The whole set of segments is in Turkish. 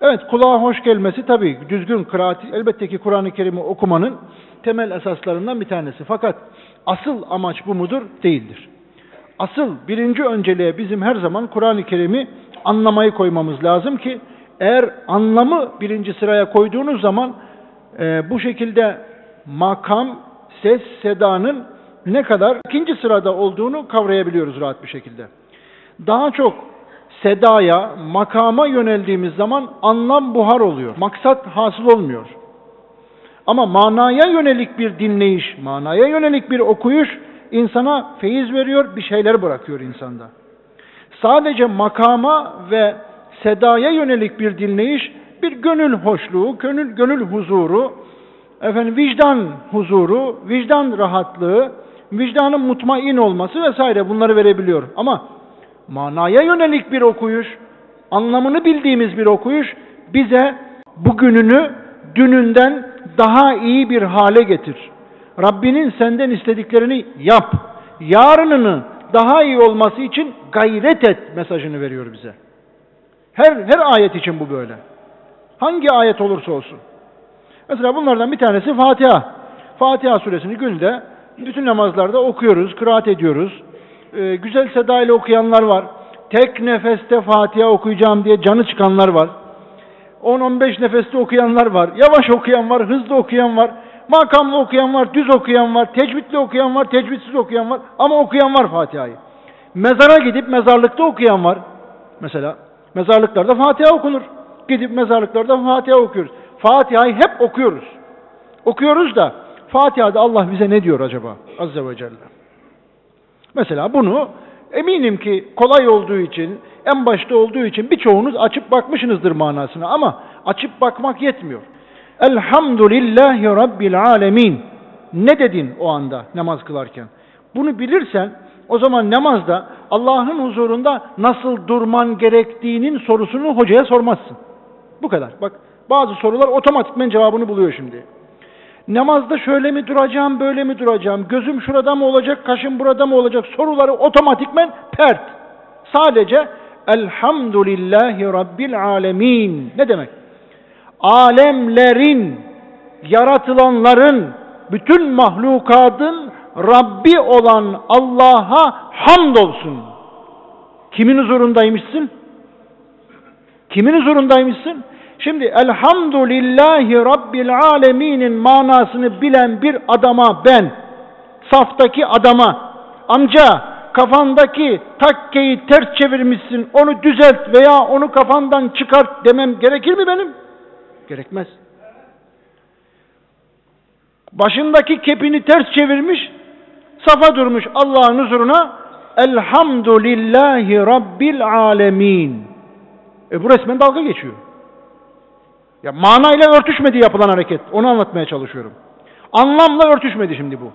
Evet kulağa hoş gelmesi tabii düzgün kıraat elbette ki Kur'an-ı Kerim'i okumanın temel esaslarından bir tanesi. Fakat asıl amaç bu mudur? Değildir. Asıl birinci önceliğe bizim her zaman Kur'an-ı Kerim'i anlamayı koymamız lazım ki eğer anlamı birinci sıraya koyduğunuz zaman e, bu şekilde makam, ses, sedanın ne kadar ikinci sırada olduğunu kavrayabiliyoruz rahat bir şekilde. Daha çok sedaya, makama yöneldiğimiz zaman anlam buhar oluyor. Maksat hasıl olmuyor. Ama manaya yönelik bir dinleyiş, manaya yönelik bir okuyuş insana feyiz veriyor, bir şeyler bırakıyor insanda. Sadece makama ve sedaya yönelik bir dinleyiş bir gönül hoşluğu, gönül, gönül huzuru, efendim vicdan huzuru, vicdan rahatlığı, vicdanın mutmain olması vesaire bunları verebiliyor. Ama manaya yönelik bir okuyuş, anlamını bildiğimiz bir okuyuş bize bugününü dününden daha iyi bir hale getir. Rabbinin senden istediklerini yap. Yarınını daha iyi olması için gayret et mesajını veriyor bize. Her her ayet için bu böyle. Hangi ayet olursa olsun. Mesela bunlardan bir tanesi Fatiha. Fatiha suresini günde bütün namazlarda okuyoruz, kıraat ediyoruz. Ee, güzel sedayla okuyanlar var. Tek nefeste Fatiha okuyacağım diye canı çıkanlar var. 10-15 nefeste okuyanlar var. Yavaş okuyan var, hızlı okuyan var. Makamlı okuyan var, düz okuyan var, tecvidli okuyan var, tecvidsiz okuyan var. Ama okuyan var Fatiha'yı. Mezara gidip mezarlıkta okuyan var. Mesela mezarlıklarda Fatiha okunur. Gidip mezarlıklarda Fatiha okuyoruz. Fatiha'yı hep okuyoruz. Okuyoruz da Fatiha'da Allah bize ne diyor acaba Azze ve Celle? Mesela bunu eminim ki kolay olduğu için, en başta olduğu için birçoğunuz açıp bakmışsınızdır manasına ama açıp bakmak yetmiyor. Elhamdülillahi Rabbil alemin. Ne dedin o anda namaz kılarken? Bunu bilirsen o zaman namazda Allah'ın huzurunda nasıl durman gerektiğinin sorusunu hocaya sormazsın. Bu kadar. Bak bazı sorular otomatikmen cevabını buluyor şimdi. Namazda şöyle mi duracağım, böyle mi duracağım, gözüm şurada mı olacak, kaşım burada mı olacak soruları otomatikmen pert. Sadece Elhamdülillahi Rabbil Alemin. Ne demek? Alemlerin, yaratılanların, bütün mahlukatın Rabbi olan Allah'a hamdolsun. Kimin huzurundaymışsın? Kimin huzurundaymışsın? Şimdi elhamdülillahi rabbil aleminin manasını bilen bir adama ben, saftaki adama, amca kafandaki takkeyi ters çevirmişsin, onu düzelt veya onu kafandan çıkart demem gerekir mi benim? Gerekmez. Başındaki kepini ters çevirmiş, safa durmuş Allah'ın huzuruna Elhamdülillahi Rabbil Alemin. E bu resmen dalga geçiyor. Ya manayla örtüşmedi yapılan hareket. Onu anlatmaya çalışıyorum. Anlamla örtüşmedi şimdi bu.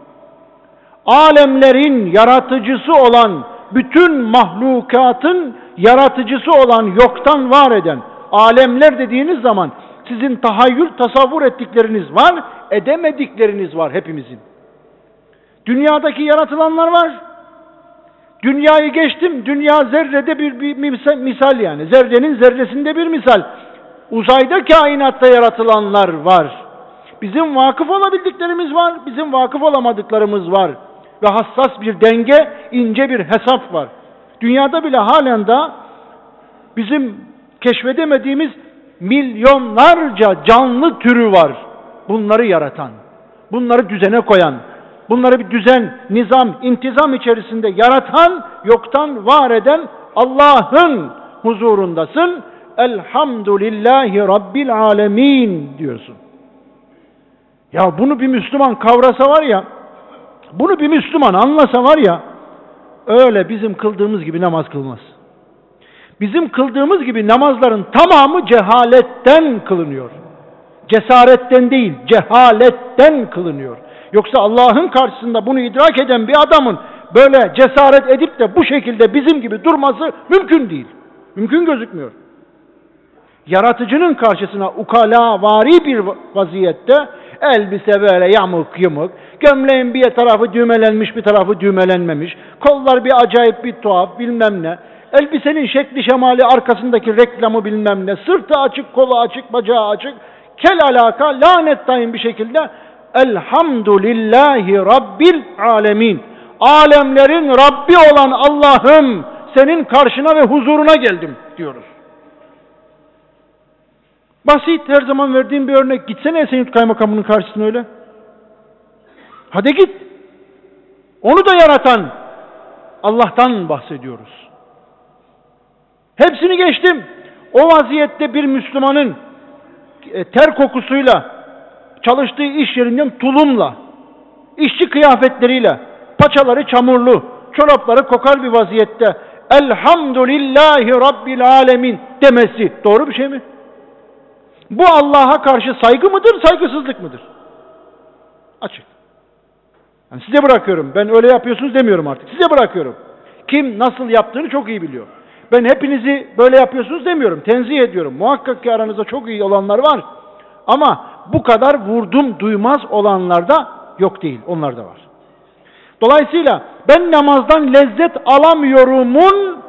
Alemlerin yaratıcısı olan, bütün mahlukatın yaratıcısı olan, yoktan var eden alemler dediğiniz zaman sizin tahayyül, tasavvur ettikleriniz var, edemedikleriniz var hepimizin. Dünyadaki yaratılanlar var. Dünyayı geçtim, dünya zerrede bir, bir misal, misal yani. Zerrenin zerresinde bir misal. Uzayda kainatta yaratılanlar var. Bizim vakıf olabildiklerimiz var, bizim vakıf olamadıklarımız var. Ve hassas bir denge, ince bir hesap var. Dünyada bile halen de bizim keşfedemediğimiz milyonlarca canlı türü var. Bunları yaratan, bunları düzene koyan, bunları bir düzen, nizam, intizam içerisinde yaratan, yoktan var eden Allah'ın huzurundasın Elhamdülillahi Rabbil Alemin diyorsun. Ya bunu bir Müslüman kavrasa var ya, bunu bir Müslüman anlasa var ya, öyle bizim kıldığımız gibi namaz kılmaz. Bizim kıldığımız gibi namazların tamamı cehaletten kılınıyor. Cesaretten değil, cehaletten kılınıyor. Yoksa Allah'ın karşısında bunu idrak eden bir adamın böyle cesaret edip de bu şekilde bizim gibi durması mümkün değil. Mümkün gözükmüyor yaratıcının karşısına ukala vari bir vaziyette Elbise böyle yamuk yumuk. Gömleğin bir tarafı düğmelenmiş bir tarafı düğmelenmemiş. Kollar bir acayip bir tuhaf bilmem ne. Elbisenin şekli şemali arkasındaki reklamı bilmem ne. Sırtı açık, kolu açık, bacağı açık. Kel alaka lanet dayın bir şekilde Elhamdülillahi Rabbil alemin. Alemlerin Rabbi olan Allah'ım senin karşına ve huzuruna geldim diyoruz. Basit her zaman verdiğim bir örnek. Gitsene Esenyurt Kaymakamı'nın karşısına öyle. Hadi git. Onu da yaratan Allah'tan bahsediyoruz. Hepsini geçtim. O vaziyette bir Müslümanın e, ter kokusuyla çalıştığı iş yerinden tulumla, işçi kıyafetleriyle, paçaları çamurlu, çorapları kokar bir vaziyette Elhamdülillahi Rabbil Alemin demesi doğru bir şey mi? Bu Allah'a karşı saygı mıdır, saygısızlık mıdır? Açık. Yani size bırakıyorum. Ben öyle yapıyorsunuz demiyorum artık. Size bırakıyorum. Kim nasıl yaptığını çok iyi biliyor. Ben hepinizi böyle yapıyorsunuz demiyorum. Tenzih ediyorum. Muhakkak ki aranızda çok iyi olanlar var. Ama bu kadar vurdum duymaz olanlar da yok değil. Onlar da var. Dolayısıyla ben namazdan lezzet alamıyorumun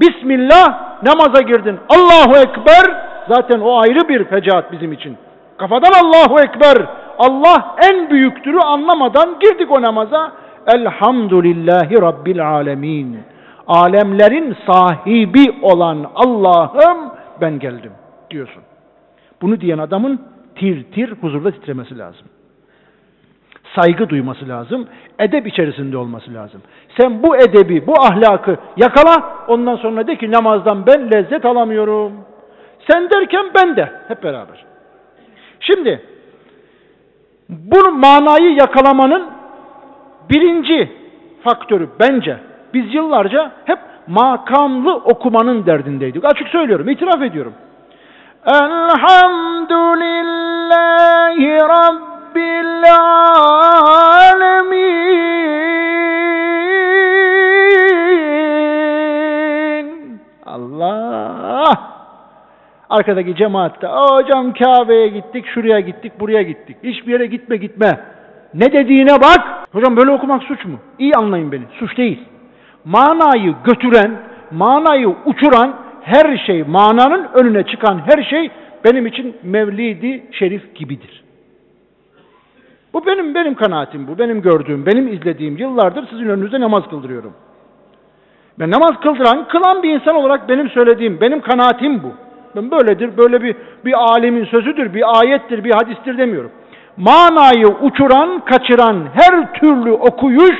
Bismillah namaza girdin. Allahu Ekber zaten o ayrı bir fecaat bizim için. Kafadan Allahu Ekber Allah en büyüktürü anlamadan girdik o namaza. Elhamdülillahi Rabbil Alemin. Alemlerin sahibi olan Allah'ım ben geldim diyorsun. Bunu diyen adamın tir tir huzurda titremesi lazım. Saygı duyması lazım. Edep içerisinde olması lazım. Sen bu edebi, bu ahlakı yakala. Ondan sonra de ki namazdan ben lezzet alamıyorum. Sen derken ben de hep beraber. Şimdi bu manayı yakalamanın birinci faktörü bence biz yıllarca hep makamlı okumanın derdindeydik. Açık söylüyorum, itiraf ediyorum. Elhamdülillahi Rabbil Alemin. Arkadaki cemaatte, hocam Kabe'ye gittik, şuraya gittik, buraya gittik. Hiçbir yere gitme gitme. Ne dediğine bak. Hocam böyle okumak suç mu? İyi anlayın beni. Suç değil. Manayı götüren, manayı uçuran her şey, mananın önüne çıkan her şey benim için mevlidi şerif gibidir. Bu benim benim kanaatim bu. Benim gördüğüm, benim izlediğim yıllardır sizin önünüzde namaz kıldırıyorum. Ben namaz kıldıran, kılan bir insan olarak benim söylediğim, benim kanaatim bu. Ben böyledir, böyle bir bir alemin sözüdür, bir ayettir, bir hadistir demiyorum. Manayı uçuran, kaçıran her türlü okuyuş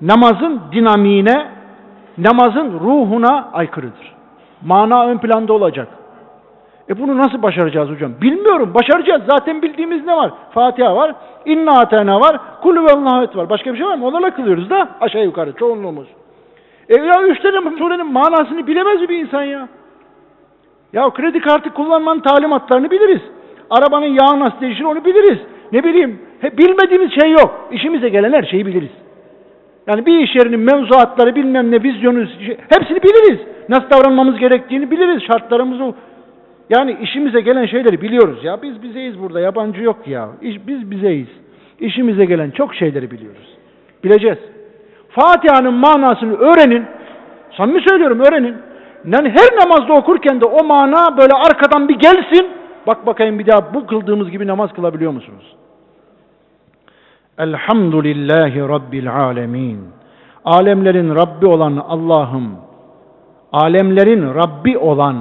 namazın dinamiğine, namazın ruhuna aykırıdır. Mana ön planda olacak. E bunu nasıl başaracağız hocam? Bilmiyorum. Başaracağız. Zaten bildiğimiz ne var? Fatiha var. İnna atena var. Kulü ve var. Başka bir şey var mı? Onlarla kılıyoruz da aşağı yukarı çoğunluğumuz. E ya üç tane surenin manasını bilemez mi bir insan ya? Ya kredi kartı kullanmanın talimatlarını biliriz. Arabanın yağı nasıl değişir onu biliriz. Ne bileyim. He, bilmediğimiz şey yok. İşimize gelen her şeyi biliriz. Yani bir iş yerinin mevzuatları bilmem ne vizyonu şey, hepsini biliriz. Nasıl davranmamız gerektiğini biliriz. Şartlarımızı yani işimize gelen şeyleri biliyoruz ya. Biz bizeyiz burada. Yabancı yok ya. İş, biz bizeyiz. İşimize gelen çok şeyleri biliyoruz. Bileceğiz. Fatiha'nın manasını öğrenin. Samimi söylüyorum öğrenin. Yani her namazda okurken de o mana böyle arkadan bir gelsin. Bak bakayım bir daha bu kıldığımız gibi namaz kılabiliyor musunuz? Elhamdülillahi Rabbil alemin. Alemlerin Rabbi olan Allah'ım, alemlerin Rabbi olan,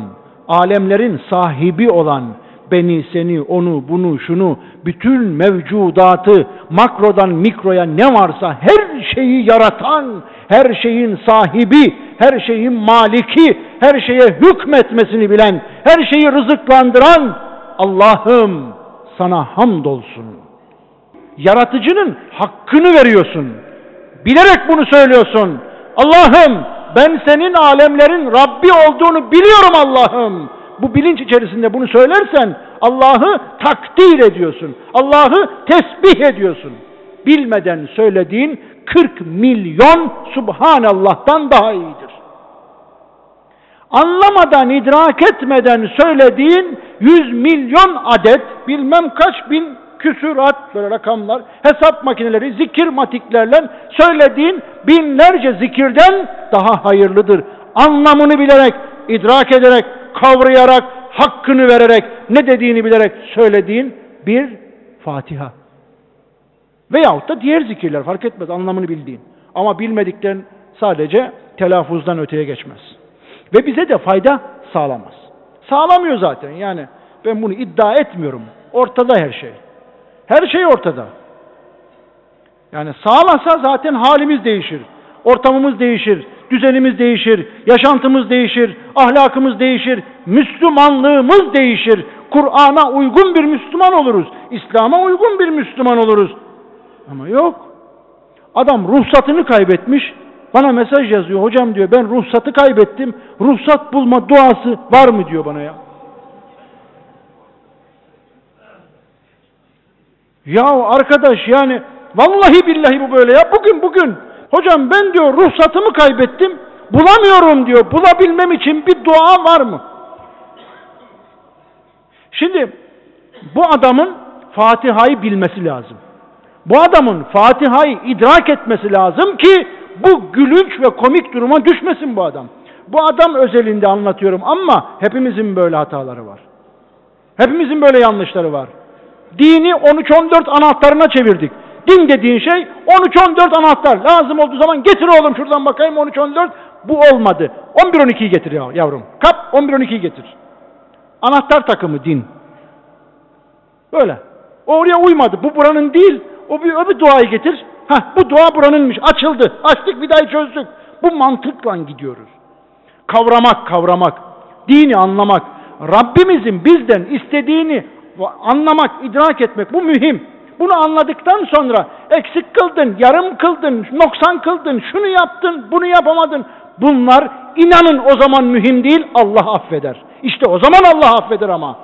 alemlerin sahibi olan, beni, seni, onu, bunu, şunu, bütün mevcudatı, makrodan mikroya ne varsa her şeyi yaratan, her şeyin sahibi, her şeyin maliki, her şeye hükmetmesini bilen, her şeyi rızıklandıran Allah'ım sana hamdolsun. Yaratıcının hakkını veriyorsun. Bilerek bunu söylüyorsun. Allah'ım ben senin alemlerin Rabbi olduğunu biliyorum Allah'ım. Bu bilinç içerisinde bunu söylersen Allah'ı takdir ediyorsun. Allah'ı tesbih ediyorsun. Bilmeden söylediğin 40 milyon Subhanallah'tan daha iyidir. Anlamadan, idrak etmeden söylediğin 100 milyon adet bilmem kaç bin küsurat böyle rakamlar, hesap makineleri, zikir matiklerle söylediğin binlerce zikirden daha hayırlıdır. Anlamını bilerek, idrak ederek, kavrayarak, hakkını vererek, ne dediğini bilerek söylediğin bir Fatiha. Veyahut da diğer zikirler fark etmez anlamını bildiğin. Ama bilmediklerin sadece telaffuzdan öteye geçmez. Ve bize de fayda sağlamaz. Sağlamıyor zaten yani. Ben bunu iddia etmiyorum. Ortada her şey. Her şey ortada. Yani sağlasa zaten halimiz değişir. Ortamımız değişir. Düzenimiz değişir. Yaşantımız değişir. Ahlakımız değişir. Müslümanlığımız değişir. Kur'an'a uygun bir Müslüman oluruz. İslam'a uygun bir Müslüman oluruz. Ama yok. Adam ruhsatını kaybetmiş. Bana mesaj yazıyor. Hocam diyor ben ruhsatı kaybettim. Ruhsat bulma duası var mı diyor bana ya. Ya arkadaş yani vallahi billahi bu böyle ya. Bugün bugün hocam ben diyor ruhsatımı kaybettim. Bulamıyorum diyor. Bulabilmem için bir dua var mı? Şimdi bu adamın Fatiha'yı bilmesi lazım. Bu adamın Fatiha'yı idrak etmesi lazım ki bu gülünç ve komik duruma düşmesin bu adam. Bu adam özelinde anlatıyorum ama hepimizin böyle hataları var. Hepimizin böyle yanlışları var. Dini 13-14 anahtarına çevirdik. Din dediğin şey 13-14 anahtar. Lazım olduğu zaman getir oğlum şuradan bakayım 13-14. Bu olmadı. 11-12'yi getir ya yavrum. Kap 11-12'yi getir. Anahtar takımı din. Böyle. Oraya uymadı. Bu buranın değil. O bir öbür duayı getir. Heh, bu dua buranınmış. Açıldı. Açtık vidayı çözdük. Bu mantıkla gidiyoruz. Kavramak, kavramak. Dini anlamak. Rabbimizin bizden istediğini anlamak, idrak etmek bu mühim. Bunu anladıktan sonra eksik kıldın, yarım kıldın, noksan kıldın, şunu yaptın, bunu yapamadın. Bunlar inanın o zaman mühim değil, Allah affeder. İşte o zaman Allah affeder ama.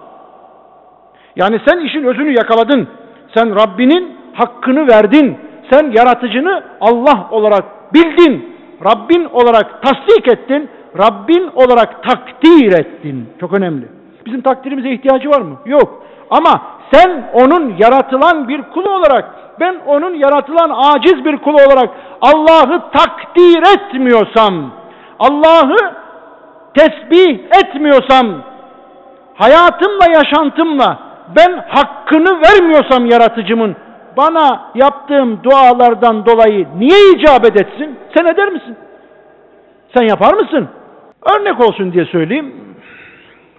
Yani sen işin özünü yakaladın. Sen Rabbinin hakkını verdin. Sen yaratıcını Allah olarak bildin. Rabbin olarak tasdik ettin. Rabbin olarak takdir ettin. Çok önemli. Bizim takdirimize ihtiyacı var mı? Yok. Ama sen onun yaratılan bir kulu olarak, ben onun yaratılan aciz bir kulu olarak Allah'ı takdir etmiyorsam, Allah'ı tesbih etmiyorsam, hayatımla, yaşantımla ben hakkını vermiyorsam yaratıcımın, bana yaptığım dualardan dolayı niye icabet etsin? Sen eder misin? Sen yapar mısın? Örnek olsun diye söyleyeyim.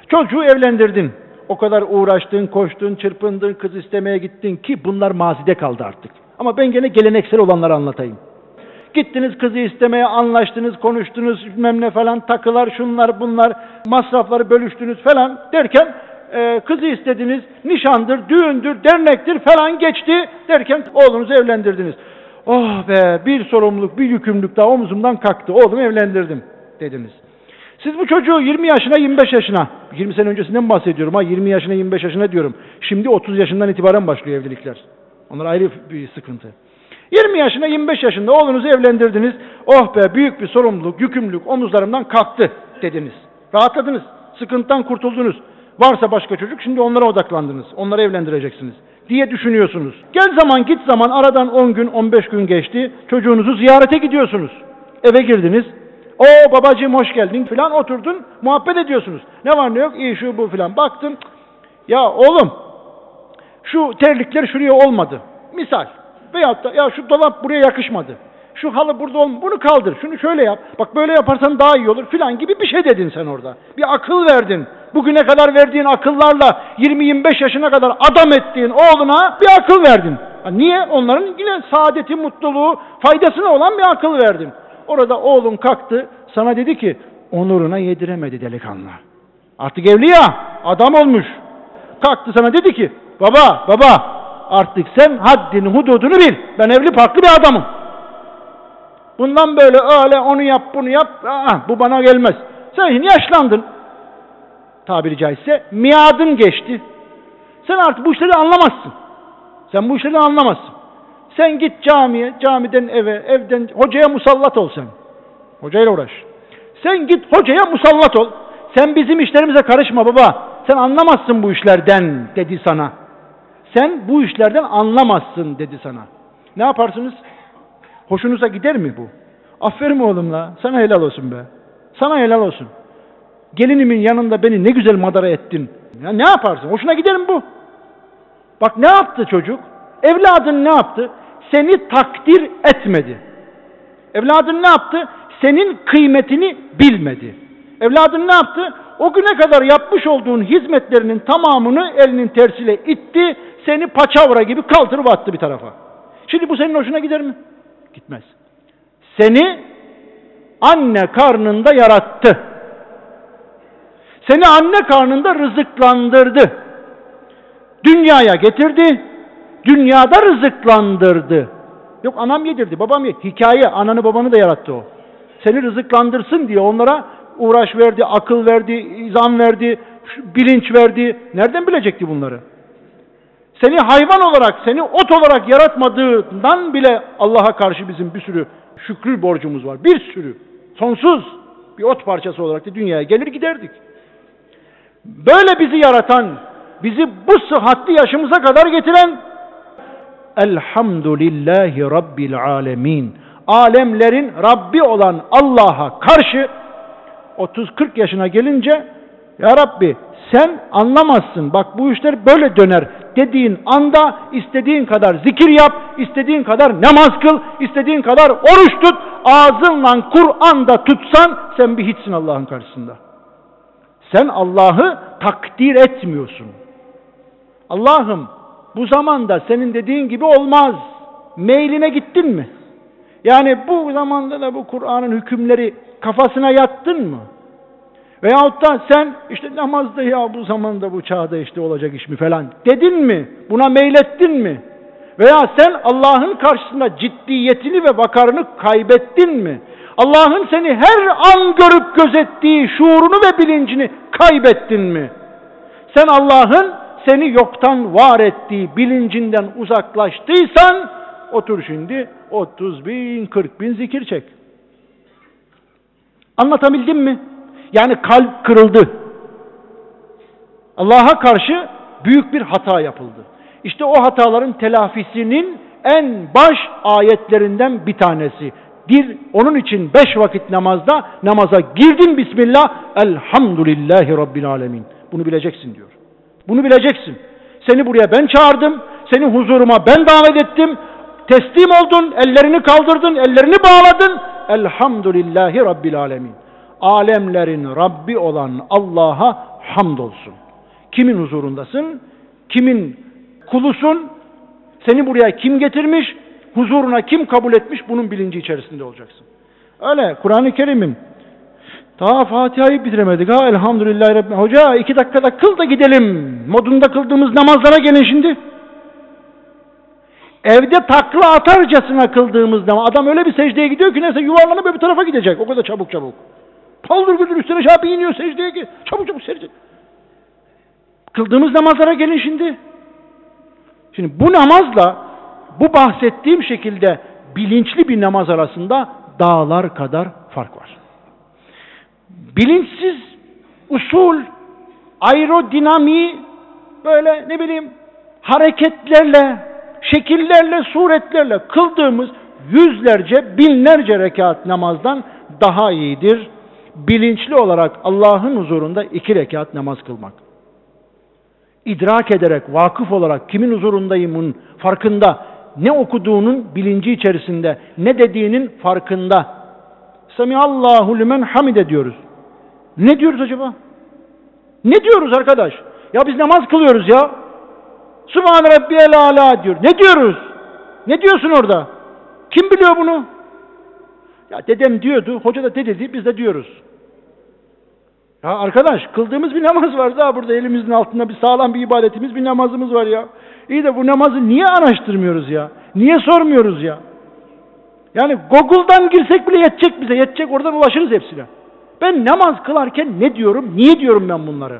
Çocuğu evlendirdin. O kadar uğraştın, koştun, çırpındın, kız istemeye gittin ki bunlar mazide kaldı artık. Ama ben gene geleneksel olanları anlatayım. Gittiniz kızı istemeye, anlaştınız, konuştunuz, bilmem ne falan, takılar, şunlar, bunlar, masrafları bölüştünüz falan derken e, kızı istediniz, nişandır, düğündür, dernektir falan geçti derken oğlunuzu evlendirdiniz. Oh be bir sorumluluk, bir yükümlülük daha omuzumdan kalktı. Oğlumu evlendirdim dediniz. Siz bu çocuğu 20 yaşına 25 yaşına 20 sene öncesinden bahsediyorum ha 20 yaşına 25 yaşına diyorum. Şimdi 30 yaşından itibaren başlıyor evlilikler. Onlar ayrı bir sıkıntı. 20 yaşına 25 yaşında oğlunuzu evlendirdiniz. Oh be büyük bir sorumluluk, yükümlülük omuzlarımdan kalktı dediniz. Rahatladınız. Sıkıntıdan kurtuldunuz. Varsa başka çocuk şimdi onlara odaklandınız. Onları evlendireceksiniz diye düşünüyorsunuz. Gel zaman git zaman aradan 10 gün 15 gün geçti. Çocuğunuzu ziyarete gidiyorsunuz. Eve girdiniz. O babacığım hoş geldin filan oturdun muhabbet ediyorsunuz. Ne var ne yok iyi şu bu filan. Baktın ya oğlum şu terlikler şuraya olmadı. Misal. Veyahut da ya şu dolap buraya yakışmadı. Şu halı burada olmadı. Bunu kaldır. Şunu şöyle yap. Bak böyle yaparsan daha iyi olur filan gibi bir şey dedin sen orada. Bir akıl verdin. Bugüne kadar verdiğin akıllarla 20-25 yaşına kadar adam ettiğin oğluna bir akıl verdin. Niye? Onların yine saadeti, mutluluğu, faydasına olan bir akıl verdin. Orada oğlun kalktı sana dedi ki onuruna yediremedi delikanlı. Artık evli ya adam olmuş. Kalktı sana dedi ki baba baba artık sen haddini hududunu bil. Ben evli farklı bir adamım. Bundan böyle öyle onu yap bunu yap. Aa, bu bana gelmez. Sen şimdi yaşlandın. Tabiri caizse miadın geçti. Sen artık bu işleri anlamazsın. Sen bu işleri anlamazsın. Sen git camiye, camiden eve, evden hocaya musallat ol sen. Hocayla uğraş. Sen git hocaya musallat ol. Sen bizim işlerimize karışma baba. Sen anlamazsın bu işlerden dedi sana. Sen bu işlerden anlamazsın dedi sana. Ne yaparsınız? Hoşunuza gider mi bu? Aferin oğlum la. Sana helal olsun be. Sana helal olsun. Gelinimin yanında beni ne güzel madara ettin. Ya ne yaparsın? Hoşuna gider mi bu? Bak ne yaptı çocuk? Evladın ne yaptı? Seni takdir etmedi. Evladın ne yaptı? Senin kıymetini bilmedi. Evladın ne yaptı? O güne kadar yapmış olduğun hizmetlerinin tamamını elinin tersiyle itti, seni paçavra gibi kaldırıp attı bir tarafa. Şimdi bu senin hoşuna gider mi? Gitmez. Seni anne karnında yarattı. Seni anne karnında rızıklandırdı. Dünyaya getirdi. Dünyada rızıklandırdı. Yok anam yedirdi, babam yedirdi. Hikaye, ananı babanı da yarattı o. Seni rızıklandırsın diye onlara uğraş verdi, akıl verdi, izan verdi, bilinç verdi. Nereden bilecekti bunları? Seni hayvan olarak, seni ot olarak yaratmadığından bile Allah'a karşı bizim bir sürü şükrü borcumuz var. Bir sürü. Sonsuz bir ot parçası olarak da dünyaya gelir giderdik. Böyle bizi yaratan, bizi bu sıhhatli yaşımıza kadar getiren Elhamdülillahi Rabbil Alemin. Alemlerin Rabbi olan Allah'a karşı 30-40 yaşına gelince Ya Rabbi sen anlamazsın bak bu işler böyle döner dediğin anda istediğin kadar zikir yap, istediğin kadar namaz kıl, istediğin kadar oruç tut, ağzınla Kur'an'da tutsan sen bir hiçsin Allah'ın karşısında. Sen Allah'ı takdir etmiyorsun. Allah'ım bu zamanda senin dediğin gibi olmaz. Meyline gittin mi? Yani bu zamanda da bu Kur'an'ın hükümleri kafasına yattın mı? Veyahut da sen işte namazda ya bu zamanda bu çağda işte olacak iş mi falan dedin mi? Buna meylettin mi? Veya sen Allah'ın karşısında ciddiyetini ve vakarını kaybettin mi? Allah'ın seni her an görüp gözettiği şuurunu ve bilincini kaybettin mi? Sen Allah'ın seni yoktan var ettiği bilincinden uzaklaştıysan otur şimdi 30 bin 40 bin zikir çek. Anlatabildim mi? Yani kalp kırıldı. Allah'a karşı büyük bir hata yapıldı. İşte o hataların telafisinin en baş ayetlerinden bir tanesi. Bir, onun için beş vakit namazda namaza girdin Bismillah, Elhamdülillahi Rabbil Alemin. Bunu bileceksin diyor. Bunu bileceksin. Seni buraya ben çağırdım, seni huzuruma ben davet ettim, teslim oldun, ellerini kaldırdın, ellerini bağladın. Elhamdülillahi Rabbil Alemin alemlerin Rabbi olan Allah'a hamdolsun. Kimin huzurundasın? Kimin kulusun? Seni buraya kim getirmiş? Huzuruna kim kabul etmiş? Bunun bilinci içerisinde olacaksın. Öyle Kur'an-ı Kerim'in daha Fatiha'yı bitiremedik ha elhamdülillah Rabbi. Hoca iki dakikada kıl da gidelim. Modunda kıldığımız namazlara gelin şimdi. Evde takla atarcasına kıldığımız namaz. Adam öyle bir secdeye gidiyor ki neyse yuvarlanıp bir tarafa gidecek. O kadar çabuk çabuk. Paldır güldür üstüne şapi iniyor secdeye ki. Çabuk çabuk secde. Kıldığımız namazlara gelin şimdi. Şimdi bu namazla bu bahsettiğim şekilde bilinçli bir namaz arasında dağlar kadar fark var. Bilinçsiz usul, aerodinami böyle ne bileyim hareketlerle, şekillerle, suretlerle kıldığımız yüzlerce, binlerce rekat namazdan daha iyidir bilinçli olarak Allah'ın huzurunda iki rekat namaz kılmak. İdrak ederek, vakıf olarak kimin huzurundayımın farkında, ne okuduğunun bilinci içerisinde, ne dediğinin farkında. Semiallahu limen hamide diyoruz. Ne diyoruz acaba? Ne diyoruz arkadaş? Ya biz namaz kılıyoruz ya. Subhan Rabbiyel Ala diyor. Ne diyoruz? Ne diyorsun orada? Kim biliyor bunu? Ya dedem diyordu, hoca da dedi, biz de diyoruz. Ya arkadaş kıldığımız bir namaz var daha burada elimizin altında bir sağlam bir ibadetimiz, bir namazımız var ya. İyi de bu namazı niye araştırmıyoruz ya? Niye sormuyoruz ya? Yani Google'dan girsek bile yetecek bize, yetecek oradan ulaşırız hepsine. Ben namaz kılarken ne diyorum, niye diyorum ben bunları?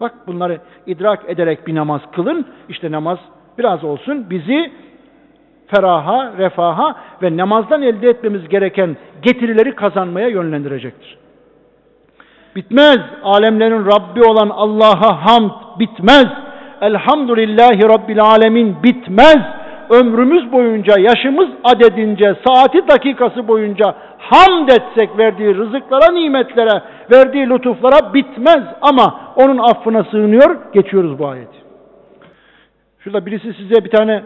Bak bunları idrak ederek bir namaz kılın. İşte namaz biraz olsun bizi feraha, refaha ve namazdan elde etmemiz gereken getirileri kazanmaya yönlendirecektir. Bitmez. Alemlerin Rabbi olan Allah'a hamd bitmez. Elhamdülillahi Rabbil Alemin bitmez. Ömrümüz boyunca, yaşımız adedince, saati dakikası boyunca hamd etsek verdiği rızıklara, nimetlere, verdiği lütuflara bitmez. Ama onun affına sığınıyor, geçiyoruz bu ayeti. Şurada birisi size bir tane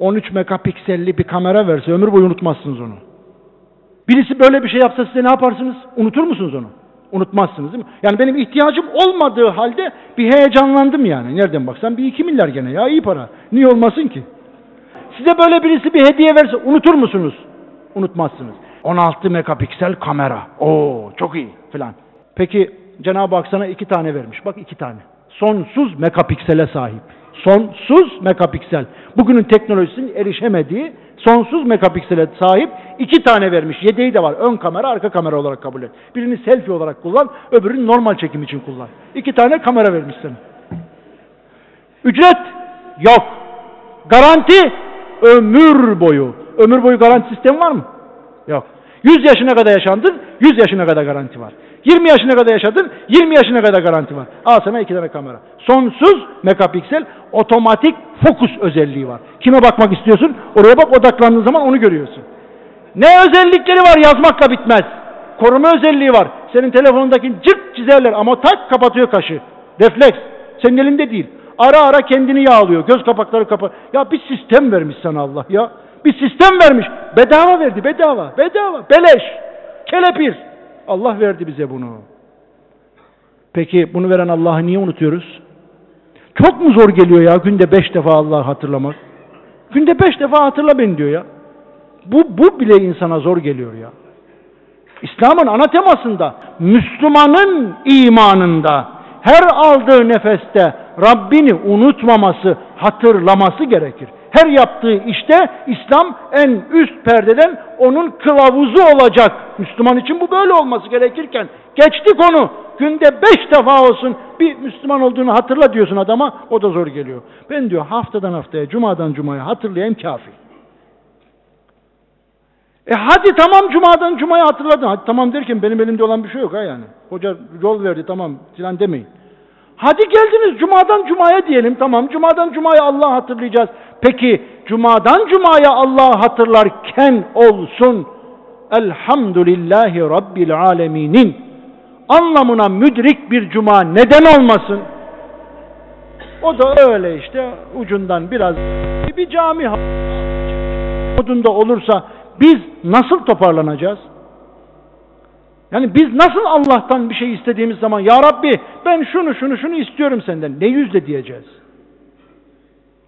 13 megapikselli bir kamera verse ömür boyu unutmazsınız onu. Birisi böyle bir şey yapsa size ne yaparsınız? Unutur musunuz onu? Unutmazsınız değil mi? Yani benim ihtiyacım olmadığı halde bir heyecanlandım yani. Nereden baksan bir iki milyar gene ya iyi para. Niye olmasın ki? Size böyle birisi bir hediye verse unutur musunuz? Unutmazsınız. 16 megapiksel kamera. Oo çok iyi filan. Peki Cenab-ı Hak sana iki tane vermiş. Bak iki tane. Sonsuz megapiksele sahip. Sonsuz megapiksel. Bugünün teknolojisinin erişemediği sonsuz megapiksele sahip iki tane vermiş. Yedeği de var. Ön kamera, arka kamera olarak kabul et. Birini selfie olarak kullan, öbürünü normal çekim için kullan. İki tane kamera vermiş. Ücret yok. Garanti ömür boyu. Ömür boyu garanti sistemi var mı? Yok. 100 yaşına kadar yaşandın, 100 yaşına kadar garanti var. 20 yaşına kadar yaşadın, 20 yaşına kadar garanti var. Al sana iki tane kamera. Sonsuz megapiksel otomatik fokus özelliği var. Kime bakmak istiyorsun? Oraya bak odaklandığın zaman onu görüyorsun. Ne özellikleri var yazmakla bitmez. Koruma özelliği var. Senin telefonundaki cırt çizerler ama tak kapatıyor kaşı. Refleks. Senin elinde değil. Ara ara kendini yağlıyor. Göz kapakları kapa. Ya bir sistem vermiş sana Allah ya. Bir sistem vermiş. Bedava verdi bedava. Bedava. Beleş. Kelepir. Allah verdi bize bunu. Peki bunu veren Allah'ı niye unutuyoruz? Çok mu zor geliyor ya günde beş defa Allah'ı hatırlamak? Günde beş defa hatırla beni diyor ya. Bu, bu bile insana zor geliyor ya. İslam'ın ana temasında Müslümanın imanında her aldığı nefeste Rabbini unutmaması, hatırlaması gerekir. Her yaptığı işte İslam en üst perdeden onun kılavuzu olacak. Müslüman için bu böyle olması gerekirken geçtik onu. Günde beş defa olsun bir Müslüman olduğunu hatırla diyorsun adama o da zor geliyor. Ben diyor haftadan haftaya, cumadan cumaya hatırlayayım kafi. E hadi tamam cumadan cumaya hatırladın. Hadi tamam derken benim elimde olan bir şey yok ha yani. Hoca yol verdi tamam filan demeyin. Hadi geldiniz cumadan cumaya diyelim tamam cumadan cumaya Allah hatırlayacağız. Peki cumadan cumaya Allah hatırlarken olsun elhamdülillahi rabbil aleminin anlamına müdrik bir cuma neden olmasın? O da öyle işte ucundan biraz bir cami modunda olursa biz nasıl toparlanacağız? Yani biz nasıl Allah'tan bir şey istediğimiz zaman Ya Rabbi ben şunu şunu şunu istiyorum senden. Ne yüzle diyeceğiz?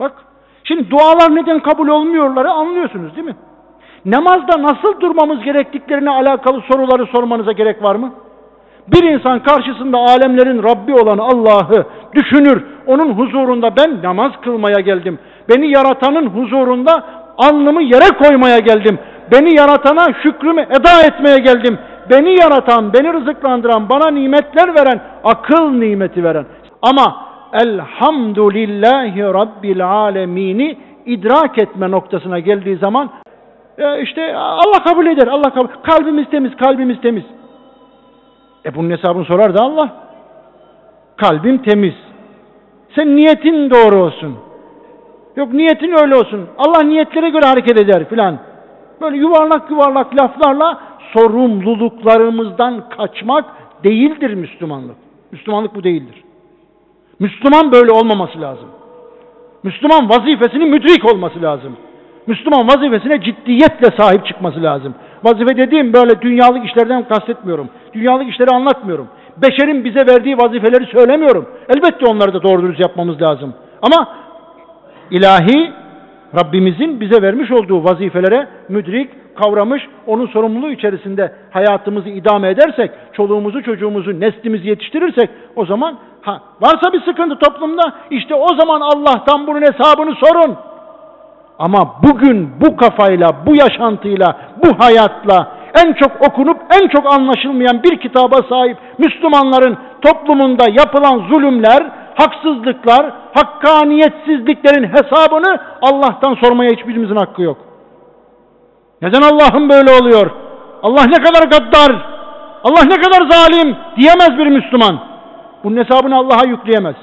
Bak şimdi dualar neden kabul olmuyorları anlıyorsunuz değil mi? Namazda nasıl durmamız gerektiklerine alakalı soruları sormanıza gerek var mı? Bir insan karşısında alemlerin Rabbi olan Allah'ı düşünür. Onun huzurunda ben namaz kılmaya geldim. Beni yaratanın huzurunda alnımı yere koymaya geldim. Beni yaratana şükrümü eda etmeye geldim. Beni yaratan, beni rızıklandıran, bana nimetler veren, akıl nimeti veren. Ama elhamdülillahi rabbil alemini idrak etme noktasına geldiği zaman e işte Allah kabul eder. Allah kabul. Kalbimiz temiz, kalbimiz temiz. E bunun hesabını sorar da Allah. Kalbim temiz. Sen niyetin doğru olsun. Yok niyetin öyle olsun. Allah niyetlere göre hareket eder filan. Böyle yuvarlak yuvarlak laflarla sorumluluklarımızdan kaçmak değildir Müslümanlık. Müslümanlık bu değildir. Müslüman böyle olmaması lazım. Müslüman vazifesini müdrik olması lazım. Müslüman vazifesine ciddiyetle sahip çıkması lazım. Vazife dediğim böyle dünyalık işlerden kastetmiyorum. Dünyalık işleri anlatmıyorum. Beşerin bize verdiği vazifeleri söylemiyorum. Elbette onları da doğru dürüst yapmamız lazım. Ama ilahi Rabbimizin bize vermiş olduğu vazifelere müdrik, kavramış, onun sorumluluğu içerisinde hayatımızı idame edersek, çoluğumuzu, çocuğumuzu, neslimizi yetiştirirsek o zaman ha, varsa bir sıkıntı toplumda işte o zaman Allah'tan bunun hesabını sorun. Ama bugün bu kafayla, bu yaşantıyla, bu hayatla en çok okunup en çok anlaşılmayan bir kitaba sahip Müslümanların toplumunda yapılan zulümler, haksızlıklar, hakkaniyetsizliklerin hesabını Allah'tan sormaya hiçbirimizin hakkı yok. Neden Allah'ın böyle oluyor? Allah ne kadar gaddar, Allah ne kadar zalim diyemez bir Müslüman. Bunun hesabını Allah'a yükleyemez.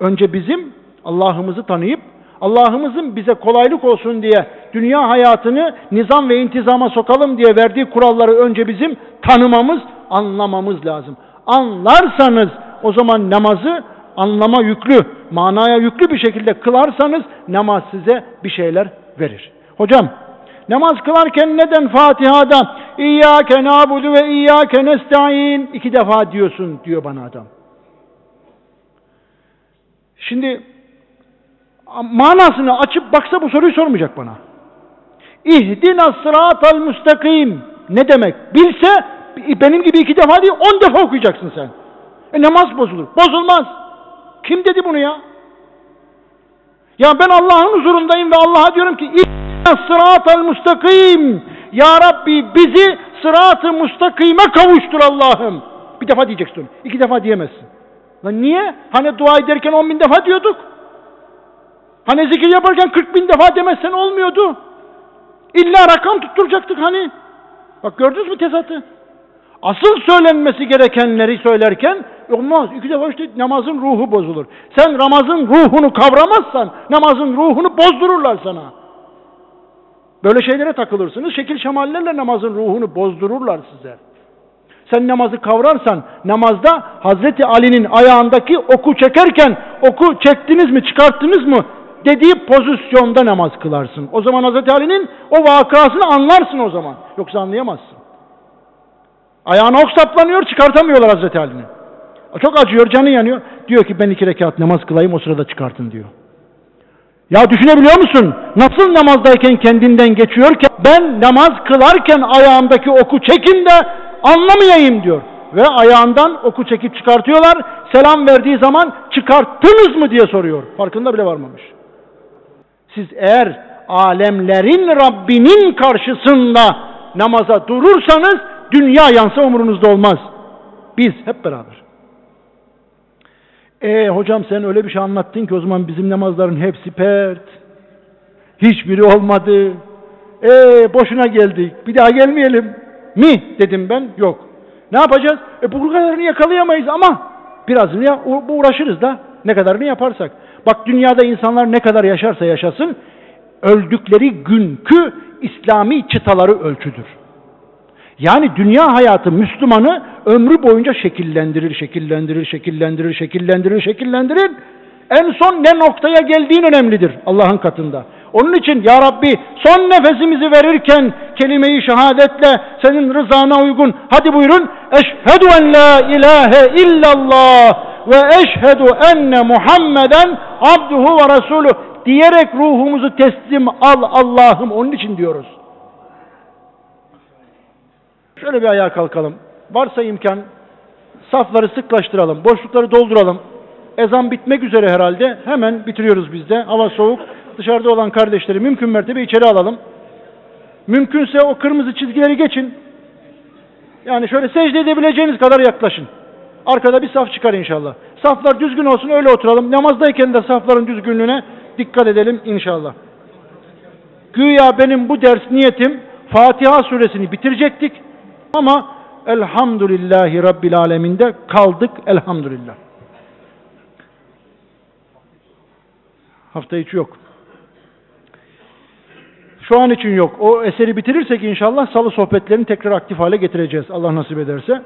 Önce bizim Allah'ımızı tanıyıp Allah'ımızın bize kolaylık olsun diye dünya hayatını nizam ve intizama sokalım diye verdiği kuralları önce bizim tanımamız, anlamamız lazım. Anlarsanız o zaman namazı anlama yüklü, manaya yüklü bir şekilde kılarsanız namaz size bir şeyler verir. Hocam namaz kılarken neden Fatiha'da İyyâke nâbudu ve İyyâke nesta'in iki defa diyorsun diyor bana adam. Şimdi manasını açıp baksa bu soruyu sormayacak bana. İhdina sıratal müstakim ne demek? Bilse benim gibi iki defa değil on defa okuyacaksın sen. E namaz bozulur. Bozulmaz. Kim dedi bunu ya? Ya ben Allah'ın huzurundayım ve Allah'a diyorum ki İhdina sıratal müstakim Ya Rabbi bizi sırat-ı müstakime kavuştur Allah'ım. Bir defa diyeceksin. iki defa diyemezsin. Lan niye? Hani dua ederken on bin defa diyorduk. Hani zikir yaparken 40 bin defa demezsen olmuyordu. İlla rakam tutturacaktık hani. Bak gördünüz mü tezatı? Asıl söylenmesi gerekenleri söylerken olmaz. İki defa işte namazın ruhu bozulur. Sen namazın ruhunu kavramazsan namazın ruhunu bozdururlar sana. Böyle şeylere takılırsınız. Şekil şemallerle namazın ruhunu bozdururlar size. Sen namazı kavrarsan namazda Hazreti Ali'nin ayağındaki oku çekerken oku çektiniz mi çıkarttınız mı dediği pozisyonda namaz kılarsın. O zaman Hazreti Ali'nin o vakasını anlarsın o zaman. Yoksa anlayamazsın. Ayağına ok saplanıyor çıkartamıyorlar Hazreti Ali'nin. Çok acıyor canı yanıyor. Diyor ki ben iki rekat namaz kılayım o sırada çıkartın diyor. Ya düşünebiliyor musun? Nasıl namazdayken kendinden geçiyor ki ben namaz kılarken ayağımdaki oku çekin de anlamayayım diyor. Ve ayağından oku çekip çıkartıyorlar. Selam verdiği zaman çıkarttınız mı diye soruyor. Farkında bile varmamış. Siz eğer alemlerin Rabbinin karşısında namaza durursanız dünya yansa umurunuzda olmaz. Biz hep beraber. E hocam sen öyle bir şey anlattın ki o zaman bizim namazların hepsi pert. Hiçbiri olmadı. E boşuna geldik. Bir daha gelmeyelim mi dedim ben. Yok. Ne yapacağız? E bu kadarını yakalayamayız ama birazını ya, uğraşırız da ne kadarını yaparsak. Bak dünyada insanlar ne kadar yaşarsa yaşasın öldükleri günkü İslami çıtaları ölçüdür. Yani dünya hayatı Müslümanı ömrü boyunca şekillendirir, şekillendirir, şekillendirir, şekillendirir, şekillendirir. En son ne noktaya geldiğin önemlidir Allah'ın katında. Onun için Ya Rabbi son nefesimizi verirken kelime-i şehadetle senin rızana uygun. Hadi buyurun. Eşhedü en la ilahe illallah ve eşhedü enne Muhammeden abduhu ve resulü diyerek ruhumuzu teslim al Allah'ım. Onun için diyoruz. Şöyle bir ayağa kalkalım. Varsa imkan safları sıklaştıralım, boşlukları dolduralım. Ezan bitmek üzere herhalde. Hemen bitiriyoruz biz de. Hava soğuk. Dışarıda olan kardeşleri mümkün mertebe içeri alalım. Mümkünse o kırmızı çizgileri geçin. Yani şöyle secde edebileceğiniz kadar yaklaşın. Arkada bir saf çıkar inşallah. Saflar düzgün olsun öyle oturalım. Namazdayken de safların düzgünlüğüne dikkat edelim inşallah. Güya benim bu ders niyetim Fatiha suresini bitirecektik. Ama elhamdülillahi rabbil aleminde kaldık elhamdülillah. Hafta içi yok. Şu an için yok. O eseri bitirirsek inşallah salı sohbetlerini tekrar aktif hale getireceğiz. Allah nasip ederse.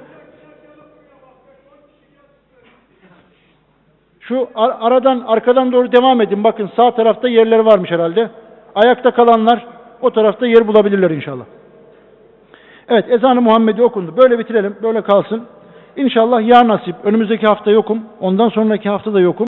Şu ar aradan arkadan doğru devam edin. Bakın sağ tarafta yerler varmış herhalde. Ayakta kalanlar o tarafta yer bulabilirler inşallah. Evet ezanı Muhammed'i okundu. Böyle bitirelim. Böyle kalsın. İnşallah ya nasip. Önümüzdeki hafta yokum. Ondan sonraki hafta da yokum.